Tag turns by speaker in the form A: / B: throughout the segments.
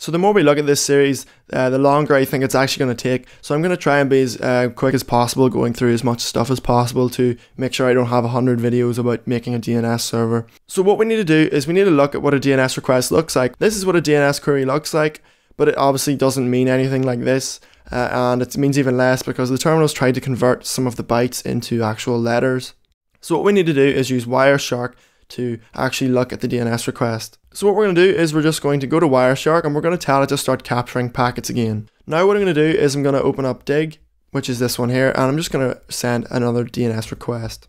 A: So the more we look at this series, uh, the longer I think it's actually going to take. So I'm going to try and be as uh, quick as possible, going through as much stuff as possible to make sure I don't have 100 videos about making a DNS server. So what we need to do is we need to look at what a DNS request looks like. This is what a DNS query looks like, but it obviously doesn't mean anything like this. Uh, and it means even less because the terminals tried to convert some of the bytes into actual letters. So what we need to do is use Wireshark to actually look at the DNS request. So what we're going to do is we're just going to go to Wireshark and we're going to tell it to start capturing packets again. Now what I'm going to do is I'm going to open up Dig, which is this one here, and I'm just going to send another DNS request.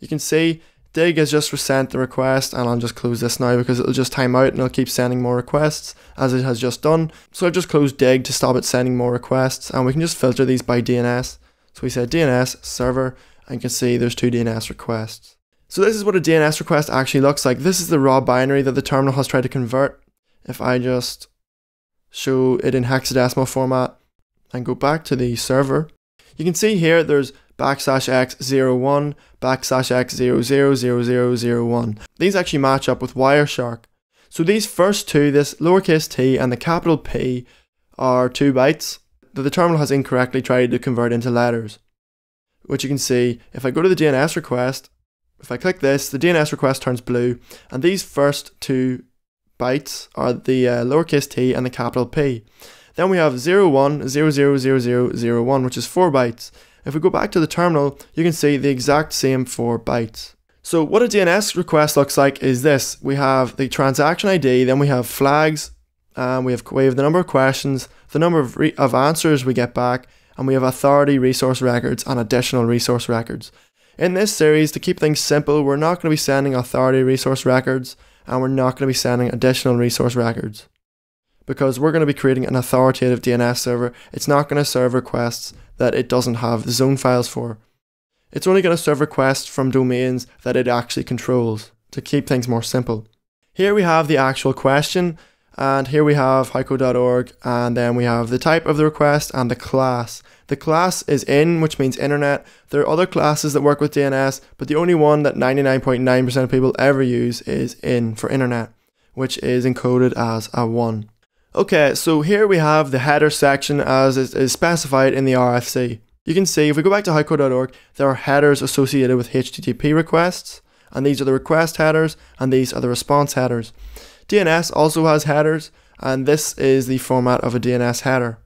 A: You can see Dig has just sent the request and I'll just close this now because it'll just time out and it'll keep sending more requests as it has just done. So I've just closed Dig to stop it sending more requests and we can just filter these by DNS. So we said DNS server and you can see there's two DNS requests. So this is what a DNS request actually looks like. This is the raw binary that the terminal has tried to convert. If I just show it in hexadecimal format and go back to the server, you can see here there's backslash x01, backslash x000001. These actually match up with Wireshark. So these first two, this lowercase t and the capital P, are two bytes that the terminal has incorrectly tried to convert into letters. Which you can see, if I go to the DNS request if I click this, the DNS request turns blue, and these first two bytes are the uh, lowercase t and the capital P. Then we have 01, 000001, which is 4 bytes. If we go back to the terminal, you can see the exact same 4 bytes. So what a DNS request looks like is this. We have the transaction ID, then we have flags, we have, we have the number of questions, the number of, of answers we get back, and we have authority resource records and additional resource records. In this series, to keep things simple, we're not going to be sending authority resource records and we're not going to be sending additional resource records. Because we're going to be creating an authoritative DNS server, it's not going to serve requests that it doesn't have zone files for. It's only going to serve requests from domains that it actually controls to keep things more simple. Here we have the actual question, and here we have hyco.org, and then we have the type of the request and the class. The class is in, which means internet. There are other classes that work with DNS, but the only one that 99.9% of people ever use is in for internet, which is encoded as a 1. Okay, so here we have the header section as is specified in the RFC. You can see if we go back to hyco.org, there are headers associated with HTTP requests, and these are the request headers, and these are the response headers. DNS also has headers, and this is the format of a DNS header.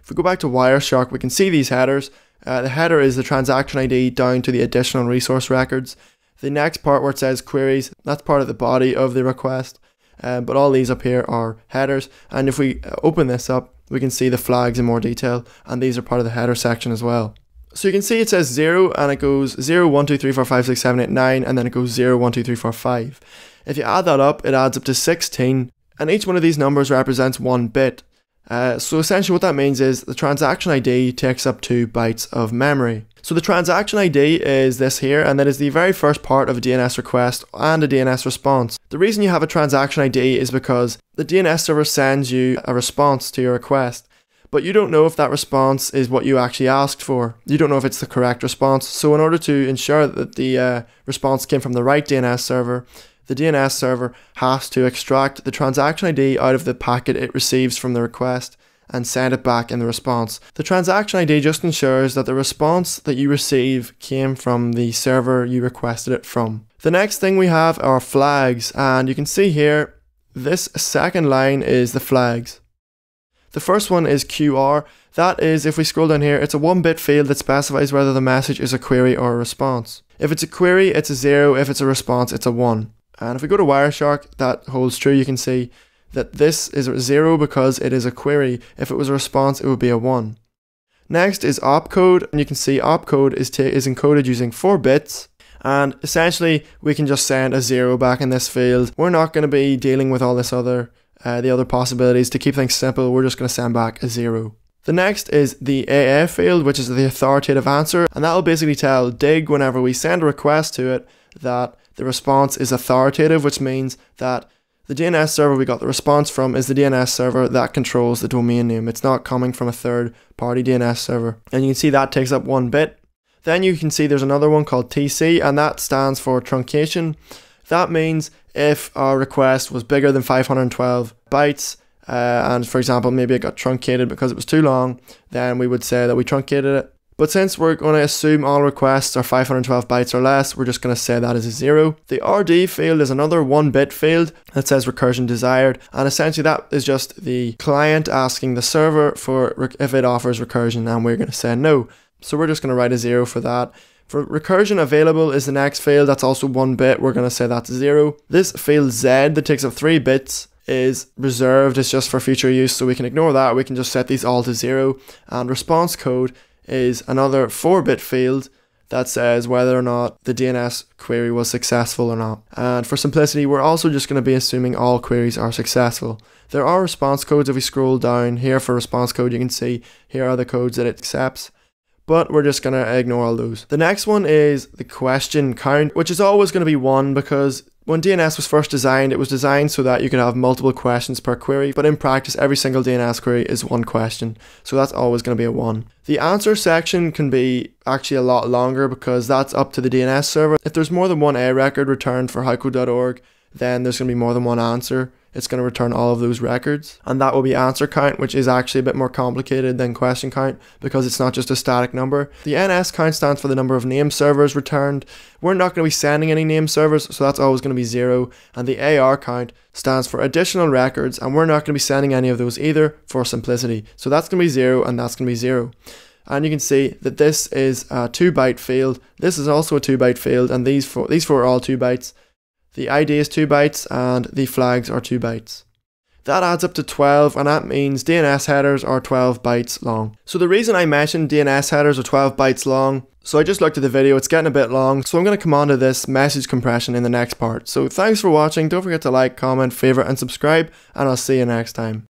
A: If we go back to Wireshark, we can see these headers. Uh, the header is the transaction ID down to the additional resource records. The next part where it says queries, that's part of the body of the request. Um, but all these up here are headers. And if we uh, open this up, we can see the flags in more detail. And these are part of the header section as well. So you can see it says 0 and it goes 0, 1, 2, 3, 4, 5, 6, 7, 8, 9 and then it goes 0, 1, 2, 3, 4, 5. If you add that up, it adds up to 16 and each one of these numbers represents one bit. Uh, so essentially what that means is the transaction ID takes up 2 bytes of memory. So the transaction ID is this here and that is the very first part of a DNS request and a DNS response. The reason you have a transaction ID is because the DNS server sends you a response to your request but you don't know if that response is what you actually asked for. You don't know if it's the correct response. So in order to ensure that the uh, response came from the right DNS server, the DNS server has to extract the transaction ID out of the packet it receives from the request and send it back in the response. The transaction ID just ensures that the response that you receive came from the server you requested it from. The next thing we have are flags and you can see here this second line is the flags. The first one is QR. That is, if we scroll down here, it's a one bit field that specifies whether the message is a query or a response. If it's a query, it's a 0. If it's a response, it's a 1. And if we go to Wireshark, that holds true. You can see that this is a 0 because it is a query. If it was a response, it would be a 1. Next is opcode, and you can see opcode is, is encoded using 4 bits. And essentially, we can just send a 0 back in this field. We're not going to be dealing with all this other, uh, the other possibilities. To keep things simple, we're just going to send back a 0. The next is the AF field, which is the authoritative answer, and that will basically tell Dig whenever we send a request to it that the response is authoritative, which means that the DNS server we got the response from is the DNS server that controls the domain name. It's not coming from a third party DNS server. And you can see that takes up one bit. Then you can see there's another one called TC, and that stands for truncation. That means if our request was bigger than 512 bytes, uh, and for example, maybe it got truncated because it was too long, then we would say that we truncated it. But since we're going to assume all requests are 512 bytes or less, we're just going to say that as a zero. The RD field is another one bit field that says recursion desired, and essentially that is just the client asking the server for if it offers recursion, and we're going to say no. So we're just going to write a zero for that. For recursion available is the next field, that's also one bit, we're going to say that's zero. This field Z that takes up three bits is reserved, it's just for future use, so we can ignore that, we can just set these all to zero. And response code is another 4 bit field that says whether or not the DNS query was successful or not. And for simplicity, we're also just going to be assuming all queries are successful. There are response codes if we scroll down here for response code, you can see here are the codes that it accepts but we're just going to ignore all those. The next one is the question count, which is always going to be 1 because when DNS was first designed, it was designed so that you could have multiple questions per query, but in practice, every single DNS query is one question, so that's always going to be a 1. The answer section can be actually a lot longer because that's up to the DNS server. If there's more than one A record returned for howcode.org, then there's going to be more than one answer it's going to return all of those records. And that will be answer count, which is actually a bit more complicated than question count because it's not just a static number. The NS count stands for the number of name servers returned. We're not going to be sending any name servers, so that's always going to be zero. And the AR count stands for additional records, and we're not going to be sending any of those either for simplicity. So that's going to be zero, and that's going to be zero and you can see that this is a 2 byte field this is also a 2 byte field and these four these four are all 2 bytes the ID is 2 bytes and the flags are 2 bytes. That adds up to 12 and that means DNS headers are 12 bytes long. So the reason I mentioned DNS headers are 12 bytes long, so I just looked at the video, it's getting a bit long, so I'm going to come on to this message compression in the next part. So thanks for watching, don't forget to like, comment, favourite and subscribe, and I'll see you next time.